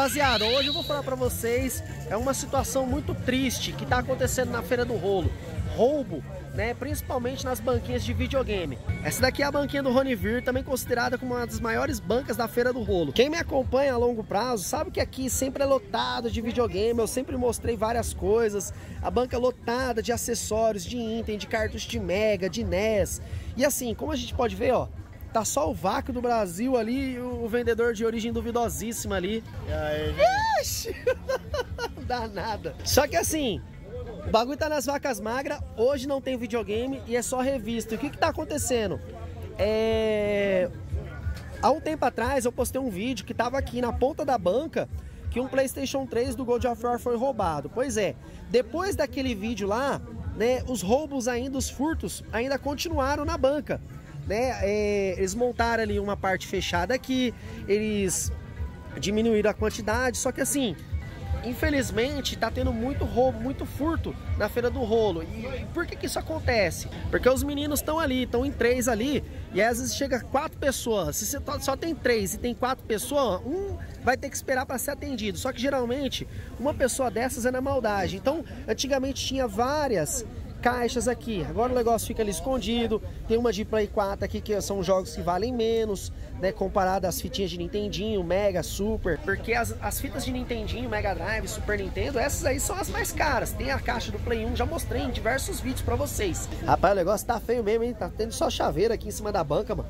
Rapaziada, hoje eu vou falar pra vocês, é uma situação muito triste que tá acontecendo na Feira do Rolo. Roubo, né, principalmente nas banquinhas de videogame. Essa daqui é a banquinha do Ronivir, também considerada como uma das maiores bancas da Feira do Rolo. Quem me acompanha a longo prazo sabe que aqui sempre é lotado de videogame, eu sempre mostrei várias coisas. A banca é lotada de acessórios, de Intel, de cartuchos de Mega, de NES. E assim, como a gente pode ver, ó, Tá só o vácuo do Brasil ali e o vendedor de origem duvidosíssima ali. E aí, Ixi! Não dá nada. Só que assim, o bagulho tá nas vacas magras, hoje não tem videogame e é só revista. E o que que tá acontecendo? É... Há um tempo atrás eu postei um vídeo que tava aqui na ponta da banca que um Playstation 3 do God of War foi roubado. Pois é, depois daquele vídeo lá, né, os roubos ainda, os furtos ainda continuaram na banca né? É, eles montaram ali uma parte fechada aqui, eles diminuíram a quantidade, só que assim, infelizmente tá tendo muito roubo, muito furto na feira do rolo. E, por que que isso acontece? Porque os meninos estão ali, estão em três ali, e às vezes chega quatro pessoas. Se você só tem três e tem quatro pessoas, um vai ter que esperar para ser atendido. Só que geralmente uma pessoa dessas é na maldade. Então, antigamente tinha várias caixas aqui. Agora o negócio fica ali escondido. Tem uma de Play 4 aqui que são jogos que valem menos, né? Comparado às fitinhas de Nintendinho, Mega, Super. Porque as, as fitas de Nintendinho, Mega Drive, Super Nintendo, essas aí são as mais caras. Tem a caixa do Play 1, já mostrei em diversos vídeos pra vocês. Rapaz, o negócio tá feio mesmo, hein? Tá tendo só chaveiro aqui em cima da banca, mano.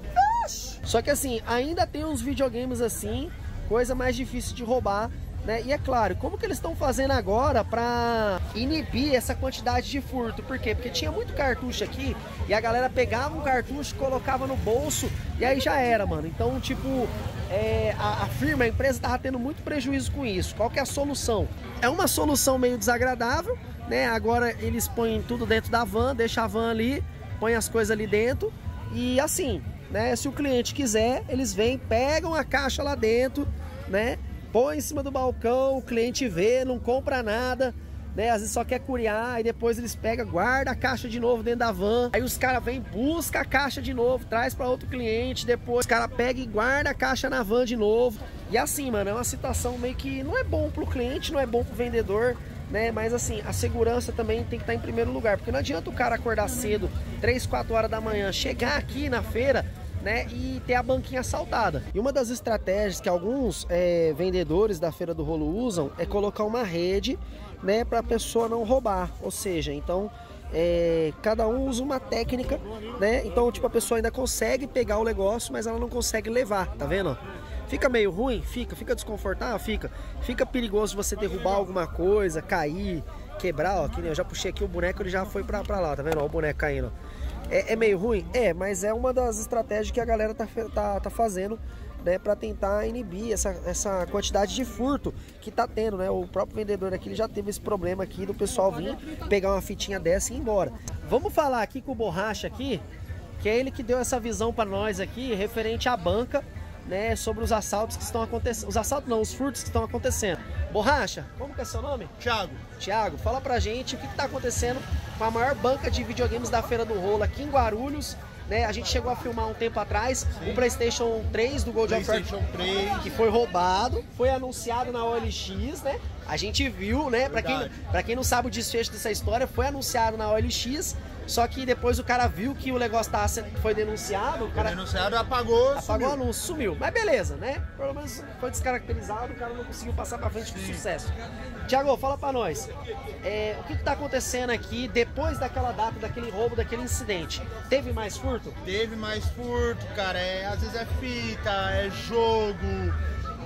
Só que assim, ainda tem uns videogames assim, coisa mais difícil de roubar né? E é claro, como que eles estão fazendo agora para inibir essa quantidade de furto? Por quê? Porque tinha muito cartucho aqui e a galera pegava um cartucho, colocava no bolso e aí já era, mano. Então, tipo, é, a, a, firma, a empresa tava tendo muito prejuízo com isso. Qual que é a solução? É uma solução meio desagradável, né? Agora eles põem tudo dentro da van, deixa a van ali, põem as coisas ali dentro e assim, né? Se o cliente quiser, eles vêm, pegam a caixa lá dentro, né? Põe em cima do balcão, o cliente vê, não compra nada, né? Às vezes só quer curiar, e depois eles pegam, guarda a caixa de novo dentro da van. Aí os caras vêm, busca a caixa de novo, traz para outro cliente, depois os caras pegam e guarda a caixa na van de novo. E assim, mano, é uma situação meio que não é bom pro cliente, não é bom pro vendedor, né? Mas assim, a segurança também tem que estar em primeiro lugar, porque não adianta o cara acordar cedo, 3, 4 horas da manhã, chegar aqui na feira, né, e ter a banquinha assaltada. E uma das estratégias que alguns é, vendedores da Feira do Rolo usam é colocar uma rede, né, para a pessoa não roubar. Ou seja, então é, cada um usa uma técnica, né? Então, tipo, a pessoa ainda consegue pegar o negócio, mas ela não consegue levar, tá vendo? Fica meio ruim? Fica. Fica desconfortável? Fica. Fica perigoso você derrubar alguma coisa, cair, quebrar, ó. Que eu já puxei aqui o boneco, ele já foi pra, pra lá, tá vendo? Ó, o boneco caindo. É, é, meio ruim? É, mas é uma das estratégias que a galera tá, tá, tá fazendo né, para tentar inibir essa, essa quantidade de furto que tá tendo, né? O próprio vendedor aqui já teve esse problema aqui do pessoal vir pegar uma fitinha dessa e ir embora. Vamos falar aqui com o Borracha aqui, que é ele que deu essa visão para nós aqui referente à banca né, sobre os assaltos que estão acontecendo. Os assaltos não, os furtos que estão acontecendo. Borracha, como que é seu nome? Thiago. Thiago, fala pra gente o que, está acontecendo com a maior banca de videogames da Feira do Rolo aqui em Guarulhos. Né, a gente chegou a filmar um tempo atrás Sim. o PlayStation 3 do Gold of War que foi roubado, foi anunciado na OLX, né? A gente viu, né? Para quem, pra quem não sabe o desfecho dessa história, foi anunciado na OLX só que depois o cara viu que o negócio tava sendo, foi denunciado. O cara foi denunciado, apagou, Apagou o anúncio, sumiu. Mas beleza, né? Pelo menos foi descaracterizado, o cara não conseguiu passar pra frente com sucesso. Tiago, fala pra nós. É, o que, que tá acontecendo aqui depois daquela data, daquele roubo, daquele incidente? Teve mais furto? Teve mais furto, cara. É, às vezes é fita, é jogo.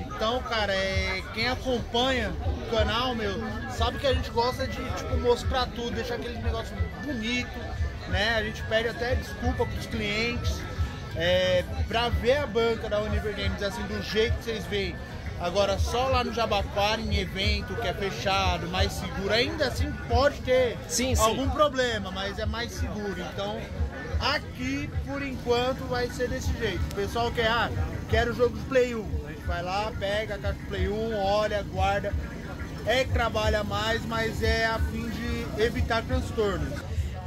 Então, cara, é, quem acompanha o canal, meu, sabe que a gente gosta de tipo, mostrar tudo, deixar aquele negócio bonito, né? A gente pede até desculpa para os clientes. É, para ver a banca da Univer Games assim do jeito que vocês veem. Agora só lá no Jabaquara em evento que é fechado, mais seguro, ainda assim pode ter sim, algum sim. problema, mas é mais seguro. Então aqui por enquanto vai ser desse jeito. O pessoal quer, ah, quero o jogo de Play 1. Vai lá, pega a Play 1, olha, guarda. É que trabalha mais, mas é a fim de evitar transtornos.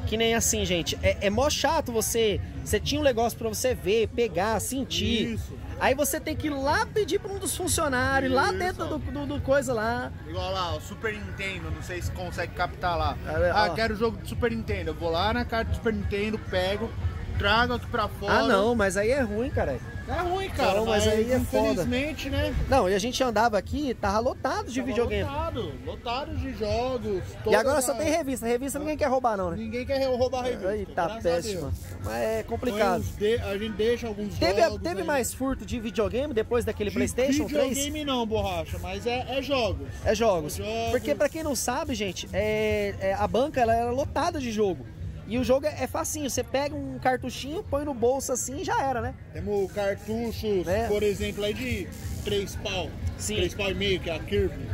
Que nem assim, gente. É, é mó chato você. Você tinha um negócio pra você ver, pegar, sentir. Isso. Aí você tem que ir lá pedir pra um dos funcionários, lá Isso. dentro do, do, do coisa lá. Igual lá, o Super Nintendo, não sei se consegue captar lá. É, Ah, ó. quero o jogo do Super Nintendo. Eu vou lá na carta do Super Nintendo, pego, trago aqui pra fora. Ah, não, mas aí é ruim, cara. É ruim, cara. Não, mas aí é foda. infelizmente, né? Não, e a gente andava aqui, tava lotado de tava videogame. Lotado, lotado de jogos. E agora só as- tem revista. Revista ninguém quer roubar, não, né? Ninguém quer roubar a revista. A peste, Deus. mano. Mas é complicado. de- A gente deixa alguns Teve, jogos. teve aí. mais furto de videogame depois daquele De PlayStation 3? Videogame não, borracha, mas é, é jogos. É jogos. É jogos. Porque pra quem não sabe, gente, é, é- a banca ela era lotada de jogo. E o jogo é, é facinho. Você pega um cartuchinho, põe no bolso assim e já era, né? Temos cartuchos, Né? por exemplo, aí de 3 pau. Sim. 3 pau e meio, que é a Kirby.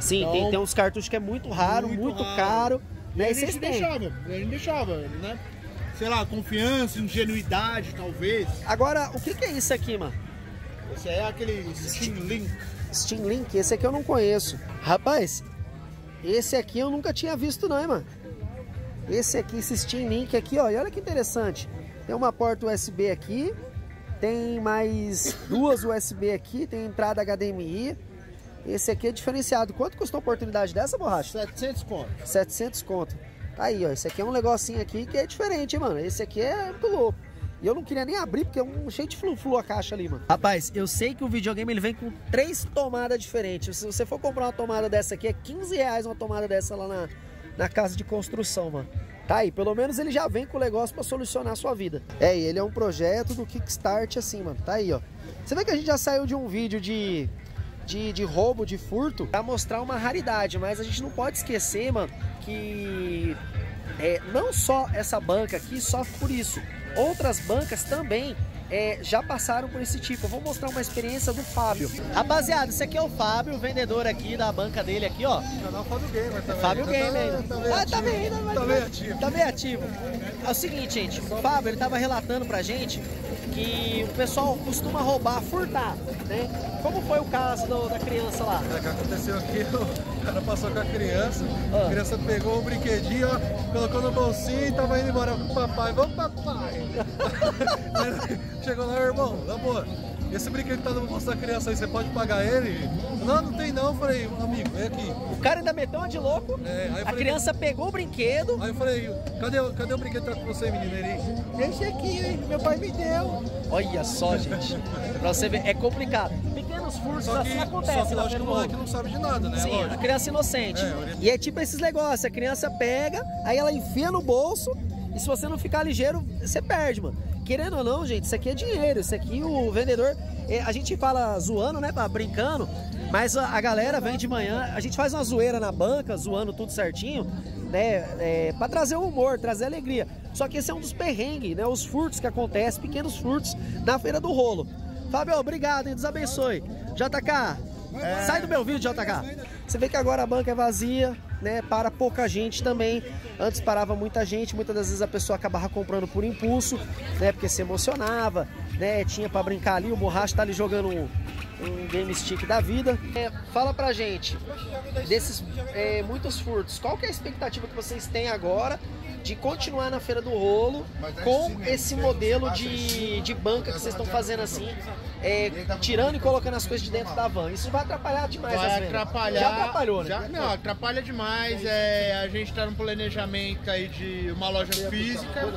Sim, Então, tem, tem uns cartuchos que é muito raro, muito, raro. caro. E Né? a gente deixava, a gente deixava, né? Sei lá, confiança, ingenuidade, talvez. Agora, o que, que é isso aqui, mano? Esse é aquele Steam Link. Steam Link, esse aqui eu não conheço. Rapaz, esse aqui eu nunca tinha visto não, hein, mano. Esse aqui, esse Steam Link aqui, ó, e olha que interessante. Tem uma porta USB aqui, tem mais duas USB aqui, tem entrada HDMI. Esse aqui é diferenciado. Quanto custou a oportunidade dessa, borracha? 700 conto. 700 conto. Tá aí, ó. Esse aqui é um negocinho aqui que é diferente, hein, mano. Esse aqui é muito louco. E eu não queria nem abrir, porque é um cheio de flu-flu a caixa ali, mano. Rapaz, eu sei que o videogame ele vem com três tomadas diferentes. Se você for comprar uma tomada dessa aqui, é 15 reais uma tomada dessa lá na, na casa de construção, mano. Tá aí, pelo menos ele já vem com o negócio pra solucionar a sua vida. É, ele é um projeto do Kickstart assim, mano. Tá aí, ó. Você vê que a gente já saiu de um vídeo de de, de roubo, de furto, pra mostrar uma raridade, mas a gente não pode esquecer, mano, que é, não só essa banca aqui sofre por isso, outras bancas também é, já passaram por esse tipo. Eu vou mostrar uma experiência do Fábio. Rapaziada, esse aqui é o Fábio, o vendedor aqui da banca dele aqui, ó. Canal Fábio Gamer também. Fábio Gamer ainda. Tá, tá, Ah, tá ainda, mas- Tá bem ativo. Tá bem ativo. É o seguinte, gente, o Fábio, ele tava relatando pra gente que o pessoal costuma roubar, furtar, né? Como foi o caso do- da criança lá? É, o que aconteceu aqui, o cara passou com a criança, Ah. a criança pegou um brinquedinho, ó, colocou no bolsinho e tava indo embora com o papai. Vamos, papai! Chegou lá, irmão, na boa. Esse brinquedo que tá no bolso da criança aí, você pode pagar ele? Não, não tem não. Eu falei, amigo, vem aqui. O cara ainda meteu uma de louco. É, aí eu a falei- criança pegou o brinquedo. Aí eu falei, cadê, o- cadê o brinquedo que tá com você, menino? Ele, esse aqui, hein? meu pai me deu. Olha só, gente. pra você ver, é complicado. Pequenos furtos Só que, assim só que lógico que Feira o moleque não sabe de nada, né? Sim, a Lógico. criança inocente. É, E é tipo esses negócios, a criança pega, aí ela enfia no bolso, e se você não ficar ligeiro, você perde, mano. Querendo ou não, gente, isso aqui é dinheiro, isso aqui o vendedor, é, a gente fala zoando, né, pá, brincando, mas a, a galera vem de manhã, a gente faz uma zoeira na banca, zoando tudo certinho, né, é, pra trazer o humor, trazer alegria. Só que esse é um dos perrengues, né, os furtos que acontecem, pequenos furtos na Feira do Rolo. Fábio, obrigado, hein, Deus abençoe. JK, sai do meu vídeo, JK. Você vê que agora a banca é vazia, né? Para pouca gente também. Antes parava muita gente, muitas das vezes a pessoa acabava comprando por impulso, né? Porque se emocionava, né? Tinha pra brincar ali, o borracha tá ali jogando um, um game stick da vida. É, fala pra gente desses é, muitos furtos. Qual que é a expectativa que vocês têm agora de continuar na feira do rolo com esse modelo de, de banca que vocês estão fazendo assim, é, tirando e colocando as coisas de dentro da van? Isso vai atrapalhar demais as Vai vendas. atrapalhar. Já atrapalhou, né? Já- não, atrapalha demais. É, a gente tá no planejamento aí de uma loja física.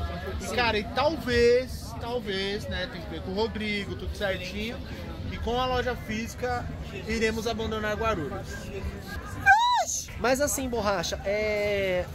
E, cara, e talvez, talvez, né? Tem que ver com o Rodrigo, tudo certinho. E com a loja física, iremos abandonar Guarulhos. Mas assim, borracha, é.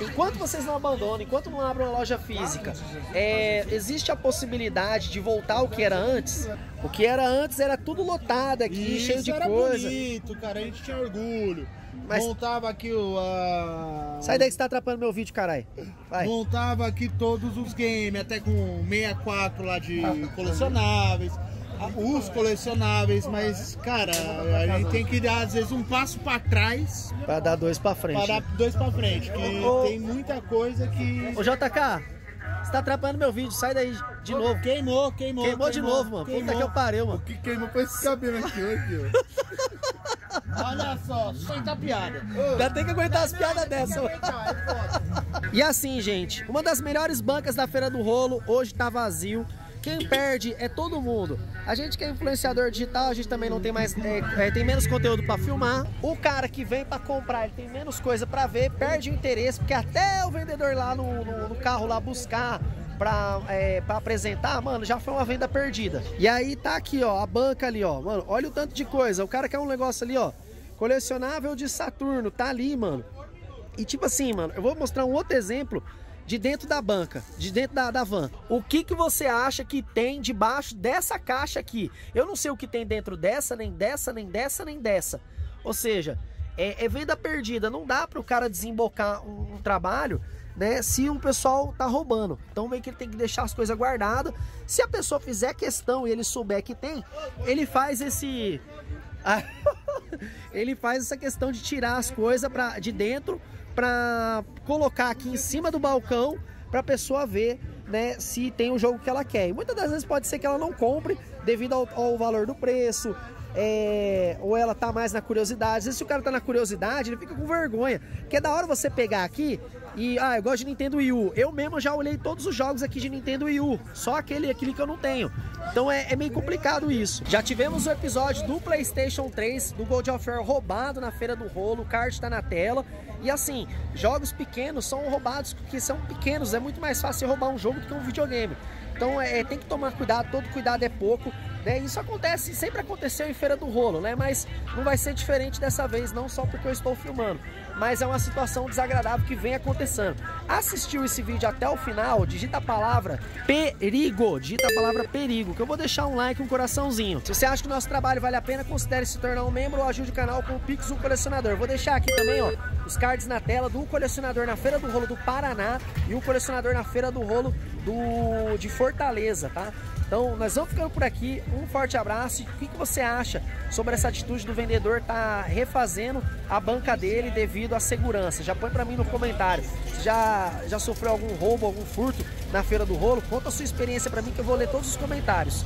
Enquanto vocês não abandonam, enquanto não abrem uma loja física, é, existe a possibilidade de voltar ao que era antes? O que era antes era tudo lotado aqui, cheio de era coisa. bonito, cara. A gente tinha orgulho. Mas- Montava aqui o. a- Sai daí que você tá atrapalhando meu vídeo, caralho. Vai. Montava aqui todos os games, até com 64 lá de colecionáveis. Ah, Os colecionáveis, mas, cara, a gente tem que dar, às vezes, um passo pra trás Pra dar dois pra frente. para dar dois pra frente. Que Ô. tem muita coisa que. Ô JK, você tá atrapalhando meu vídeo, sai daí de novo. Queimou, queimou. Queimou de novo, mano. Puta que eu pariu, mano. que queimou foi esse cabelo aqui, aqui, Olha só, sem tá piada. Já tem que aguentar as piadas dessa, mano. é. E assim, gente, uma das melhores bancas da Feira do Rolo hoje tá vazio. Quem perde é todo mundo. A gente que é influenciador digital, a gente também não tem mais, é, é, tem menos conteúdo para filmar. O cara que vem para comprar, ele tem menos coisa para ver, perde o interesse, porque até o vendedor lá no, no, no carro lá buscar pra, é, apresentar, mano, já foi uma venda perdida. E aí tá aqui, ó, a banca ali, ó. Mano, olha o tanto de coisa. O cara quer um negócio ali, ó. Colecionável de Saturno, tá ali, mano. E tipo assim, mano, eu vou mostrar um outro exemplo de dentro da banca, de dentro da, da van. O que, que você acha que tem debaixo dessa caixa aqui? Eu não sei o que tem dentro dessa, nem dessa, nem dessa, nem dessa. Ou seja, é, é venda perdida. Não dá para o cara desembocar um, um, trabalho, né? Se o pessoal tá roubando. Então meio que ele tem que deixar as coisas guardadas. Se a pessoa fizer questão e ele souber que tem, ele faz esse ele faz essa questão de tirar as coisas pra, de dentro para colocar aqui em cima do balcão para a pessoa ver né, se tem o jogo que ela quer. E muitas das vezes pode ser que ela não compre devido ao, ao valor do preço, é, ou ela tá mais na curiosidade. Às vezes, se o cara tá na curiosidade, ele fica com vergonha. Porque é da hora você pegar aqui e, ah, eu gosto de Nintendo Wii U. Eu mesmo já olhei todos os jogos aqui de Nintendo Wii U, só aquele, aquele que eu não tenho. Então é, é meio complicado isso. Já tivemos o episódio do PlayStation 3, do Gold of War roubado na Feira do Rolo, o card tá na tela. E assim, jogos pequenos são roubados porque são pequenos, é muito mais fácil roubar um jogo do que um videogame. Então é, tem que tomar cuidado, todo cuidado é pouco. Né? Isso acontece, sempre aconteceu em Feira do Rolo, né? Mas não vai ser diferente dessa vez, não só porque eu estou filmando, mas é uma situação desagradável que vem acontecendo. Assistiu esse vídeo até o final, digita a palavra perigo, digita a palavra perigo, que eu vou deixar um like, um coraçãozinho. Se você acha que o nosso trabalho vale a pena, considere se tornar um membro ou ajude o canal com o Pix um colecionador. Vou deixar aqui também, ó, os cards na tela do colecionador na Feira do Rolo do Paraná e o colecionador na Feira do Rolo do de Fortaleza, tá? Então, nós vamos ficando por aqui. Um forte abraço. O que, que você acha sobre essa atitude do vendedor tá refazendo a banca dele devido à segurança? Já põe para mim no comentário. Já, já sofreu algum roubo, algum furto na feira do rolo? Conta a sua experiência para mim que eu vou ler todos os comentários.